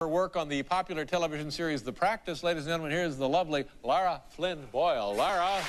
Her work on the popular television series The Practice. Ladies and gentlemen, here's the lovely Lara Flynn Boyle. Lara.